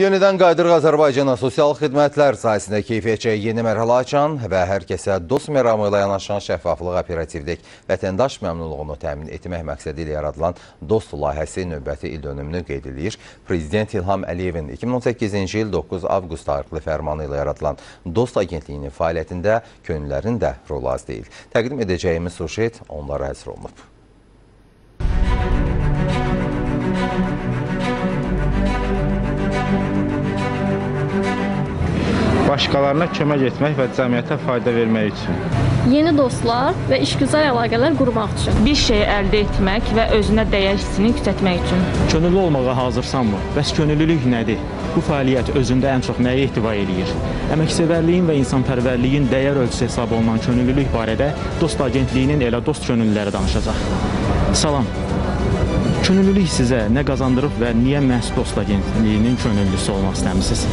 Yenidən qaydırıq Azərbaycana sosial xidmətlər sahəsində keyfiyyətcə yeni mərhələ açan və hər kəsə dost məramı ilə yanaşan şəffaflıq, operativlik, vətəndaş məmnunluğunu təmin etmək məqsədi ilə yaradılan Dost layihəsi növbəti il dönümünü qeyd edir. Prezident İlham Əliyevin 2018-ci il 9 avqust tarixli fərmanı ilə yaradılan Dost agentliyinin fəaliyyətində könüllərin də rolu az deyil. Təqdim edəcəyimiz sujet onlara həsr olunub. Başqalarına kömək etmək və cəmiyyətə fayda vermək üçün. Yeni dostlar və işgüzar əlaqələr qurmaq üçün. bir şeyi əldə etmək və özünə dəyər hissini yüksəltmək üçün. Könüllü olmağa hazırsanmı? Bəs könüllülük nədir? Bu fəaliyyət özündə ən çox nəyə ehtiva eləyir? Əməksevərliyin və insanpərvərliyin dəyər ölçüsü hesab olunan könüllülük barədə Dost Agentliyinin elə dost könüllüləri danışacaq. Salam. Könüllülük sizə nə qazandırıb və niyə məhz Dost Agentliyinin könüllüsü olmaq istəmisiniz?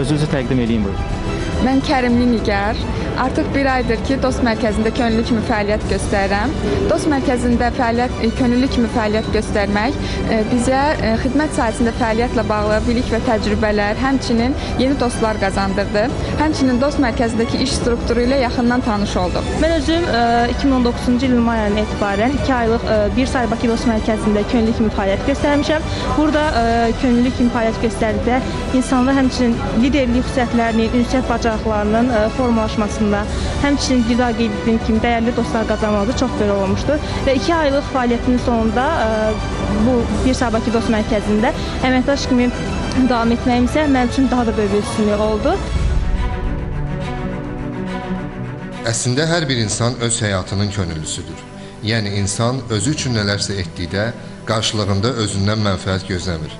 Özünüzü təqdim edin buyurun. Mən Kərimli Nigar. Artıq bir aydır ki, Dost Mərkəzində könüllü kimi fəaliyyət göstərirəm. Dost Mərkəzində fəaliyyət e, könüllü kimi fəaliyyət göstərmək e, bizə e, xidmət sahəsində fəaliyyətlə bağlı bilik və təcrübələr, həmçinin yeni dostlar qazandırdı. Həmçinin Dost Mərkəzindəki iş strukturu ilə yaxından tanış olduq. Mən özüm ə, 2019-cu ilin may ayından etibarən 2 aylıq bir say Bakı Dost Mərkəzində könüllü kimi fəaliyyət göstərmişəm. Burada könüllü kimi fəaliyyət göstərdikdə insanlar həmçinin liderlik xüsusiyyətlərinin, ünsiyyət bacarıqlarının ə, formalaşmasında, həmçinin qida qeyd etdiyim kimi dəyərli dostlar qazanmaqda çox böyük olmuşdur və 2 aylıq fəaliyyətimin sonunda ə, bu bir say Bakı Dost Mərkəzində əməkdaş kimi davam etməyim isə mənim üçün daha da böyük bir üstünlük oldu. Əslində hər bir insan öz həyatının könüllüsüdür. Yəni insan özü üçün nələrsə etdikdə qarşılığında özündən mənfəət gözləmir.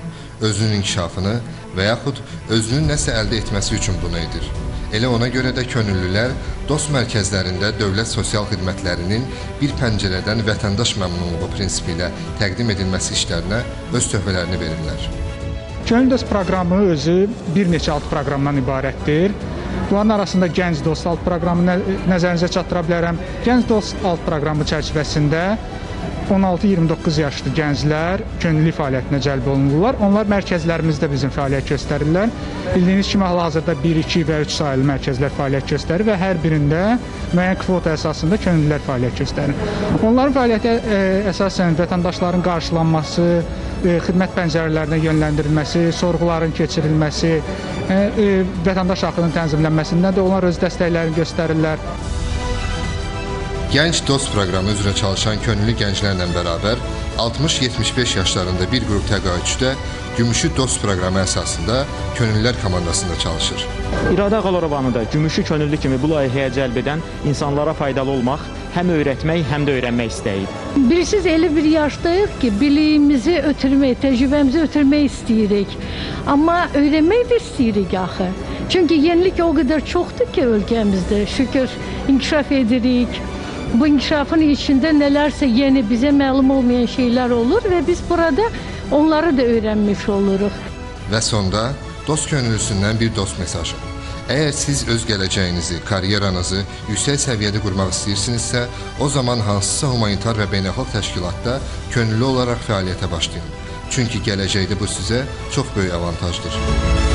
Özünün inkişafını və yaxud özünün nəsə əldə etməsi üçün bunu edir. Elə ona görə də könüllülər dost mərkəzlərində dövlət sosial xidmətlərinin bir pəncərədən vətəndaş məmnunluğu prinsipi ilə təqdim edilməsi işlərinə öz töhfələrini verirlər. Könül dost proqramı özü bir neçə alt proqramdan ibarətdir. Bunların arasında Gənc Dost alt proqramı nə, nəzərinizə çatdıra bilərəm. Gənc Dost alt proqramı çərçivəsində 16-29 yaşlı gənclər könüllü fəaliyyətinə cəlb olunurlar. Onlar mərkəzlərimizdə bizim fəaliyyət göstərirlər. Bildiyiniz kimi hal-hazırda 1, 2 və 3 saylı mərkəzlər fəaliyyət göstərir və hər birində müəyyən kvota əsasında könüllülər fəaliyyət göstərir. Onların fəaliyyəti ə, əsasən vətəndaşların qarşılanması, ə, xidmət pəncərələrinə yönləndirilməsi, sorğuların keçirilməsi, ə, ə, vətəndaş haqqının tənzimlənməsində də onlar öz dəstəklərini göstərirlər. Gənc Dost proqramı üzrə çalışan könüllü gənclərlə bərabər 60-75 yaşlarında bir qrup təqaüdçüdə Gümüşü Dost proqramı əsasında könüllülər komandasında çalışır. İradə Ağalorovanı da gümüşü könüllü kimi bu layihəyə cəlb edən insanlara faydalı olmaq, həm öyrətmək, həm də öyrənmək istəyir. Birisiz elə bir yaşdayıq ki, biliyimizi ötürmək, təcrübəmizi ötürmək istəyirik. Amma öyrənmək də istəyirik axı. Çünki yenilik o qədər çoxdur ki, ölkəmizdə. Şükür inkişaf edirik. Bu inkişafın içində nələrsə yeni bizə məlum olmayan şeylər olur və biz burada onları da öyrənmiş oluruq. Və sonda dost könüllüsündən bir dost mesajı. Əgər siz öz gələcəyinizi, karyeranızı yüksək səviyyədə qurmaq istəyirsinizsə, o zaman hansısa humanitar və beynəlxalq təşkilatda könüllü olaraq fəaliyyətə başlayın. Çünki gələcəkdə bu sizə çox böyük avantajdır.